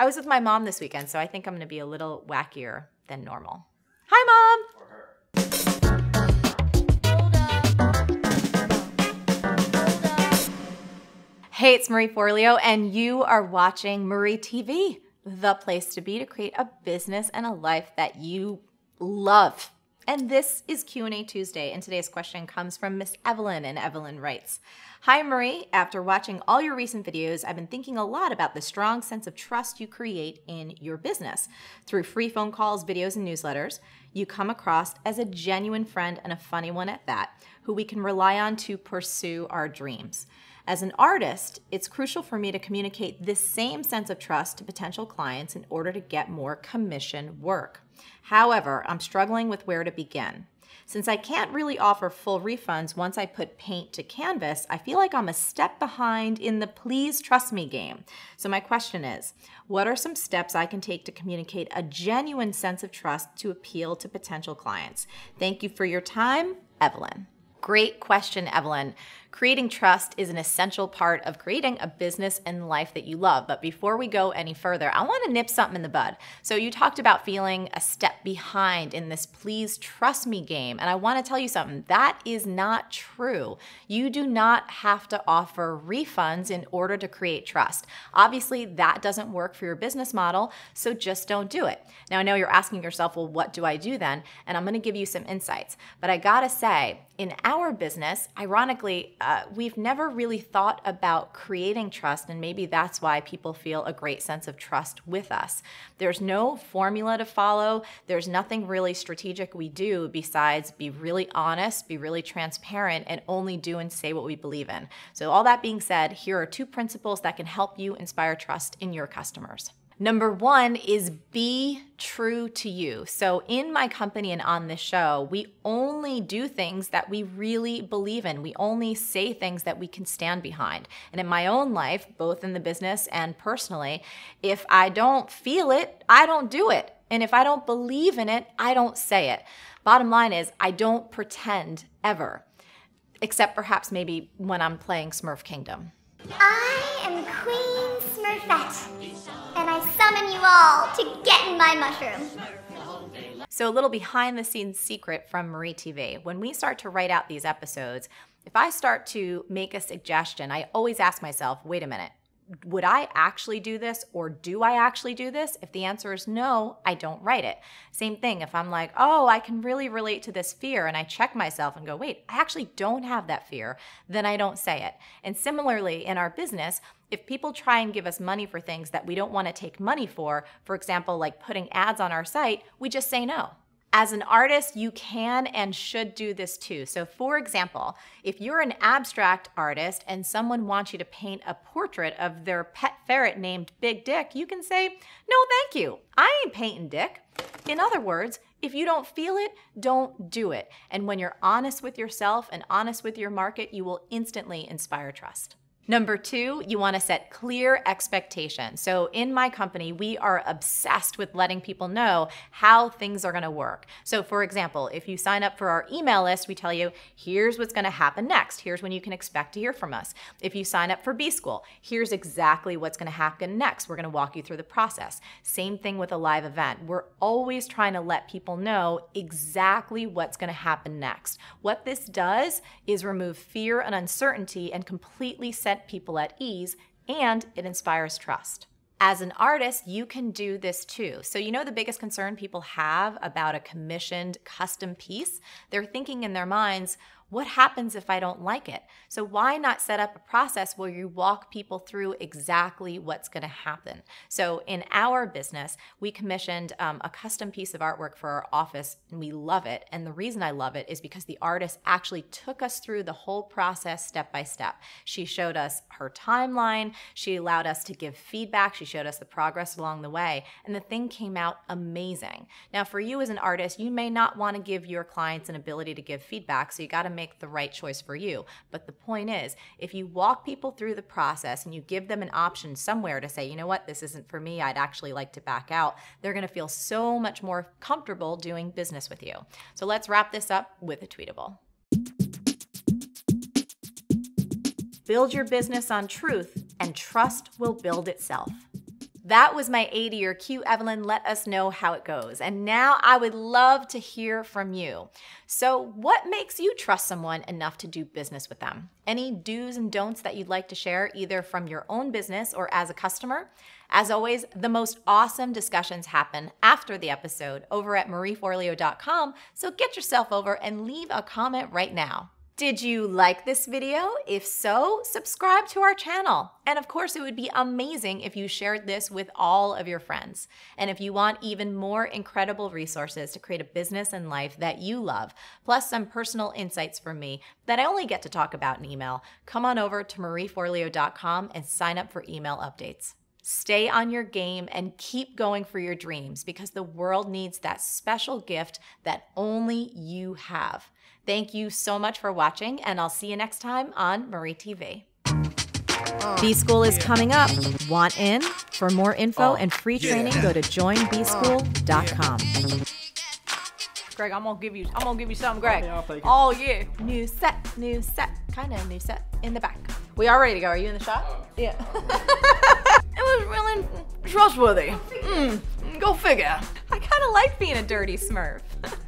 I was with my mom this weekend, so I think I'm going to be a little wackier than normal. Hi, mom. Hey, it's Marie Forleo, and you are watching Marie TV, the place to be to create a business and a life that you love. And this is Q&A Tuesday, and today's question comes from Miss Evelyn, and Evelyn writes, Hi Marie, after watching all your recent videos, I've been thinking a lot about the strong sense of trust you create in your business. Through free phone calls, videos, and newsletters, you come across as a genuine friend and a funny one at that, who we can rely on to pursue our dreams. As an artist, it's crucial for me to communicate this same sense of trust to potential clients in order to get more commission work. However, I'm struggling with where to begin. Since I can't really offer full refunds once I put paint to canvas, I feel like I'm a step behind in the please trust me game. So, my question is what are some steps I can take to communicate a genuine sense of trust to appeal to potential clients? Thank you for your time, Evelyn. Great question, Evelyn. Creating trust is an essential part of creating a business and life that you love. But before we go any further, I want to nip something in the bud. So, you talked about feeling a step behind in this please trust me game. And I want to tell you something that is not true. You do not have to offer refunds in order to create trust. Obviously, that doesn't work for your business model. So, just don't do it. Now, I know you're asking yourself, well, what do I do then? And I'm going to give you some insights. But I got to say, in our business, ironically, uh, we've never really thought about creating trust, and maybe that's why people feel a great sense of trust with us. There's no formula to follow, there's nothing really strategic we do besides be really honest, be really transparent, and only do and say what we believe in. So, all that being said, here are two principles that can help you inspire trust in your customers. Number one is be true to you. So, in my company and on this show, we only do things that we really believe in. We only say things that we can stand behind. And in my own life, both in the business and personally, if I don't feel it, I don't do it. And if I don't believe in it, I don't say it. Bottom line is, I don't pretend ever, except perhaps maybe when I'm playing Smurf Kingdom. I am Queen Smurfette, and I summon you all to get in my mushroom. So, a little behind the scenes secret from Marie TV. When we start to write out these episodes, if I start to make a suggestion, I always ask myself, wait a minute, would I actually do this or do I actually do this? If the answer is no, I don't write it. Same thing, if I'm like, oh, I can really relate to this fear, and I check myself and go, wait, I actually don't have that fear, then I don't say it. And similarly, in our business, if people try and give us money for things that we don't want to take money for, for example, like putting ads on our site, we just say no. As an artist, you can and should do this too. So, for example, if you're an abstract artist and someone wants you to paint a portrait of their pet ferret named Big Dick, you can say, No, thank you. I ain't painting Dick. In other words, if you don't feel it, don't do it. And when you're honest with yourself and honest with your market, you will instantly inspire trust. Number two, you want to set clear expectations. So, in my company, we are obsessed with letting people know how things are going to work. So, for example, if you sign up for our email list, we tell you here's what's going to happen next. Here's when you can expect to hear from us. If you sign up for B School, here's exactly what's going to happen next. We're going to walk you through the process. Same thing with a live event. We're always trying to let people know exactly what's going to happen next. What this does is remove fear and uncertainty and completely set set people at ease and it inspires trust. As an artist, you can do this too. So, you know, the biggest concern people have about a commissioned custom piece? They're thinking in their minds, what happens if I don't like it? So, why not set up a process where you walk people through exactly what's going to happen? So, in our business, we commissioned um, a custom piece of artwork for our office, and we love it. And the reason I love it is because the artist actually took us through the whole process step by step. She showed us her timeline, she allowed us to give feedback, she showed us the progress along the way, and the thing came out amazing. Now, for you as an artist, you may not want to give your clients an ability to give feedback, so you got to make the right choice for you. But the point is, if you walk people through the process and you give them an option somewhere to say, you know what, this isn't for me, I'd actually like to back out, they're going to feel so much more comfortable doing business with you. So let's wrap this up with a tweetable. Build your business on truth, and trust will build itself. That was my A to your Q, Evelyn. Let us know how it goes. And now I would love to hear from you. So, what makes you trust someone enough to do business with them? Any do's and don'ts that you'd like to share, either from your own business or as a customer? As always, the most awesome discussions happen after the episode over at marieforleo.com. So, get yourself over and leave a comment right now. Did you like this video? If so, subscribe to our channel. And of course, it would be amazing if you shared this with all of your friends. And if you want even more incredible resources to create a business and life that you love, plus some personal insights from me that I only get to talk about in email, come on over to marieforleo.com and sign up for email updates. Stay on your game and keep going for your dreams because the world needs that special gift that only you have. Thank you so much for watching, and I'll see you next time on Marie TV. B School is coming up. Want in? For more info and free training, go to joinbschool.com. Greg, I'm gonna give you I'm gonna give you something, Greg. Okay, I'll take it. Oh yeah. New set, new set, kinda new set in the back. We are ready to go. Are you in the shot? Yeah. it was really trustworthy. Mm, go figure. I kinda like being a dirty smurf.